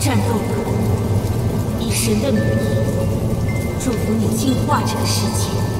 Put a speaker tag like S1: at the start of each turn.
S1: 战斗
S2: 吧，以神的名义祝福你进化这个世界。